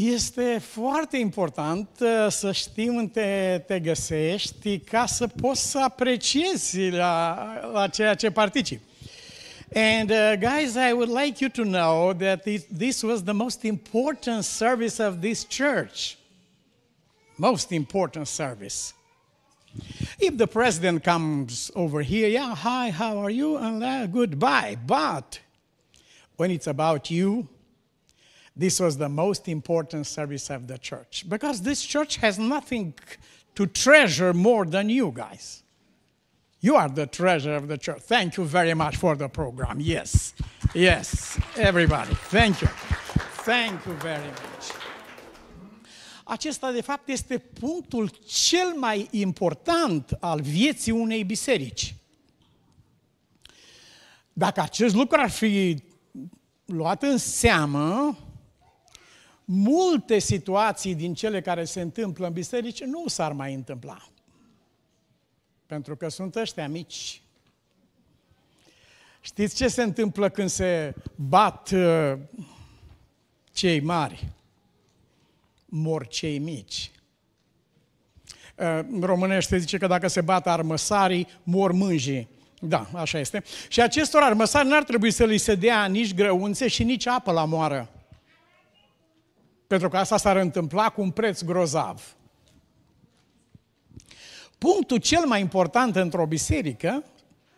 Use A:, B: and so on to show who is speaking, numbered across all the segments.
A: Este foarte important uh, să știi unde te găsești ca să poți să apreciezi la, la ceea ce participi. And uh, guys, I would like you to know that this, this was the most important service of this church. Most important service. If the president comes over here, yeah, hi, how are you? And uh, goodbye. But when it's about you, this was the most important service of the church because this church has nothing to treasure more than you guys. You are the treasure of the church. Thank you very much for the program. Yes, yes, everybody. Thank you. Thank you very much. Acesta, de fapt, este punctul cel mai important al vieții unei biserici. Dacă acest lucru ar fi luat în seamă, multe situații din cele care se întâmplă în biserici nu s-ar mai întâmpla. Pentru că sunt ăștia mici. Știți ce se întâmplă când se bat uh, cei mari? Mor cei mici. Uh, în românește zice că dacă se bat armăsarii, mor mânjii. Da, așa este. Și acestor armăsari n-ar trebui să li se dea nici grăunțe și nici apă la moară. Pentru că asta s-ar întâmpla cu un preț grozav. Punctul cel mai important într-o biserică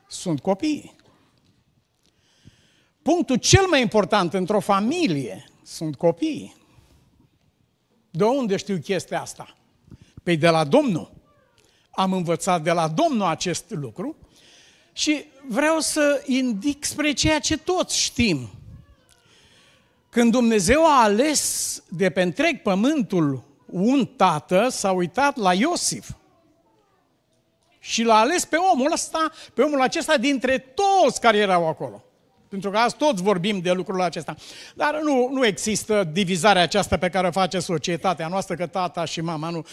A: sunt copiii. Punctul cel mai important într-o familie sunt copiii. De unde știu chestia asta? Păi de la Domnul. Am învățat de la Domnul acest lucru și vreau să indic spre ceea ce toți știm. Când Dumnezeu a ales de pe întreg pământul un tată, s-a uitat la Iosif. Și l-a ales pe omul ăsta, pe omul acesta dintre toți care erau acolo. Pentru că azi toți vorbim de lucrul acesta. Dar nu, nu există divizarea aceasta pe care o face societatea noastră, că tata și mama nu.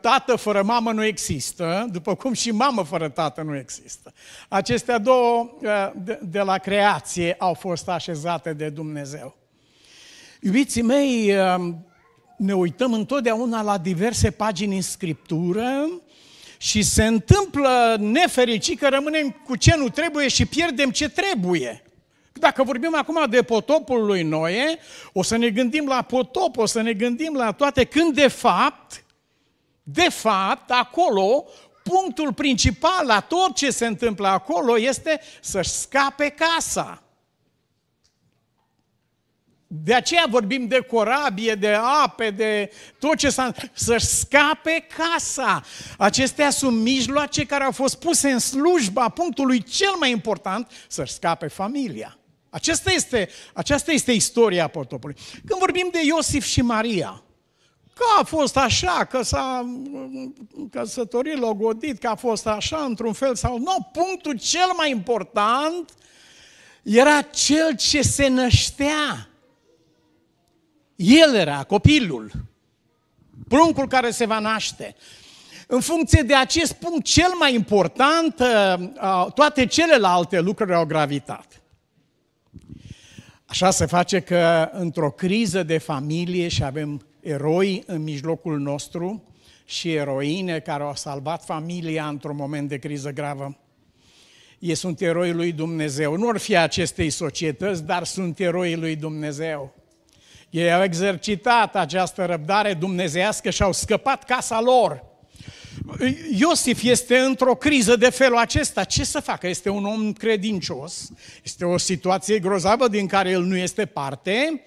A: Tată fără mamă nu există, după cum și mamă fără tată nu există. Acestea două de, de la creație au fost așezate de Dumnezeu. Iubiții mei, ne uităm întotdeauna la diverse pagini în Scriptură și se întâmplă nefericit că rămânem cu ce nu trebuie și pierdem ce trebuie. Dacă vorbim acum de potopul lui Noe, o să ne gândim la potop, o să ne gândim la toate, când de fapt, de fapt, acolo, punctul principal la tot ce se întâmplă acolo este să-și scape casa. De aceea vorbim de corabie, de ape, de tot ce s-a... Să-și scape casa. Acestea sunt mijloace care au fost puse în slujba punctului cel mai important, să-și scape familia. Aceasta este, aceasta este istoria potopului. Când vorbim de Iosif și Maria, că a fost așa, că s-a căsătorit, logodit, că a fost așa într-un fel sau nu, punctul cel mai important era cel ce se năștea el era copilul, pruncul care se va naște. În funcție de acest punct cel mai important, uh, uh, toate celelalte lucruri au gravitat. Așa se face că într-o criză de familie și avem eroi în mijlocul nostru și eroine care au salvat familia într-un moment de criză gravă. Ei sunt eroi lui Dumnezeu. Nu ar fi acestei societăți, dar sunt eroi lui Dumnezeu. Ei au exercitat această răbdare dumnezească și au scăpat casa lor. Iosif este într-o criză de felul acesta. Ce să facă? Este un om credincios, este o situație grozavă din care el nu este parte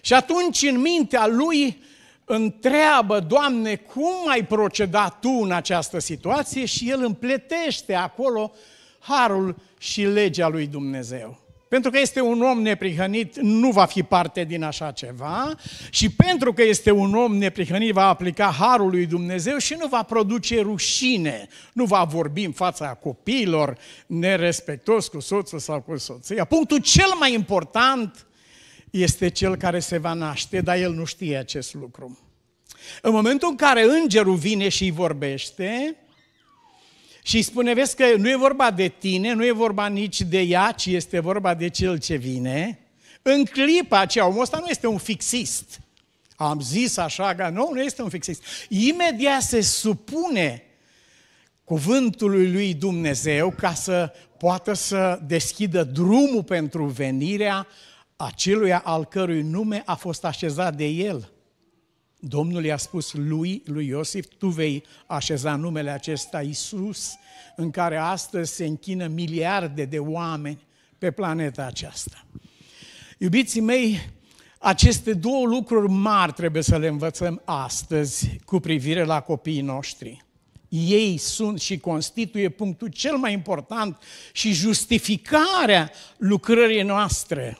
A: și atunci în mintea lui întreabă, Doamne, cum ai procedat Tu în această situație? Și el împletește acolo harul și legea lui Dumnezeu. Pentru că este un om neprihănit, nu va fi parte din așa ceva și pentru că este un om neprihănit, va aplica harul lui Dumnezeu și nu va produce rușine, nu va vorbi în fața copiilor nerespectos cu soțul sau cu soția. Punctul cel mai important este cel care se va naște, dar el nu știe acest lucru. În momentul în care îngerul vine și îi vorbește, și îi spune, vezi că nu e vorba de tine, nu e vorba nici de ea, ci este vorba de cel ce vine. În clipa aceea, omul ăsta nu este un fixist. Am zis așa, că nu, nu este un fixist. Imediat se supune cuvântului lui Dumnezeu ca să poată să deschidă drumul pentru venirea aceluia al cărui nume a fost așezat de el. Domnul i-a spus lui, lui Iosif, tu vei așeza numele acesta Isus, în care astăzi se închină miliarde de oameni pe planeta aceasta. Iubiții mei, aceste două lucruri mari trebuie să le învățăm astăzi cu privire la copiii noștri. Ei sunt și constituie punctul cel mai important și justificarea lucrării noastre.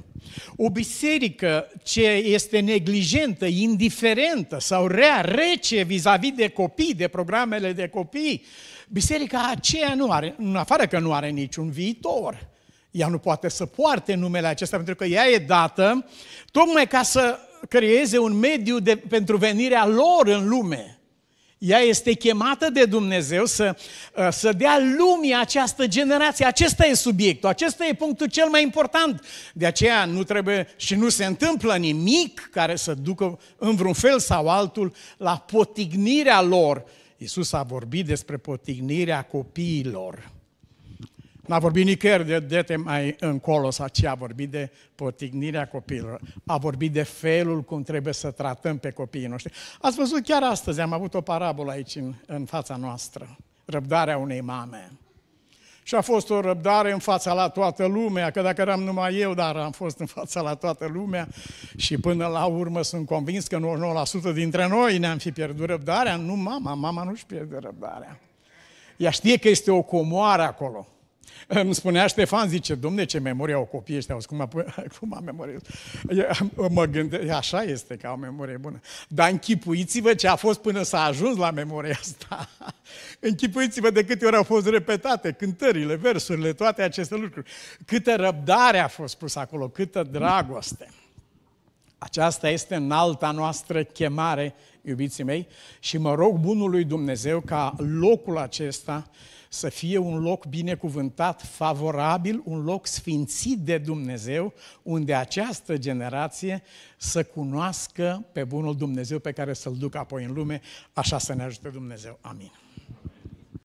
A: O biserică ce este neglijentă, indiferentă sau rea, rece vis-a-vis de copii, de programele de copii, biserica aceea nu are, în afară că nu are niciun viitor. Ea nu poate să poarte numele acesta pentru că ea e dată tocmai ca să creeze un mediu de, pentru venirea lor în lume. Ea este chemată de Dumnezeu să, uh, să dea lumii această generație. Acesta e subiectul, acesta e punctul cel mai important. De aceea nu trebuie și nu se întâmplă nimic care să ducă în vreun fel sau altul la potignirea lor. Iisus a vorbit despre potignirea copiilor. N-a vorbit nicăieri de dete mai încolo sau ce a vorbit de potignirea copiilor. A vorbit de felul cum trebuie să tratăm pe copiii noștri. Ați văzut chiar astăzi, am avut o parabolă aici în, în fața noastră. Răbdarea unei mame. Și a fost o răbdare în fața la toată lumea, că dacă eram numai eu, dar am fost în fața la toată lumea și până la urmă sunt convins că 99% dintre noi ne-am fi pierdut răbdarea. Nu mama, mama nu-și pierde răbdarea. Ea știe că este o comoară acolo. Îmi spunea Ștefan, zice, domne, ce memorie au copiii ăștia, auzi cum, a, cum am memorie. Mă gândesc, așa este că au memorie bună. Dar închipuiți-vă ce a fost până s-a ajuns la memoria asta. închipuiți-vă de câte ori au fost repetate cântările, versurile, toate aceste lucruri. Câtă răbdare a fost pusă acolo, câtă dragoste. Aceasta este înalta noastră chemare, iubiții mei, și mă rog bunului Dumnezeu ca locul acesta să fie un loc binecuvântat, favorabil, un loc sfințit de Dumnezeu, unde această generație să cunoască pe bunul Dumnezeu pe care să-L ducă apoi în lume, așa să ne ajute Dumnezeu. Amin.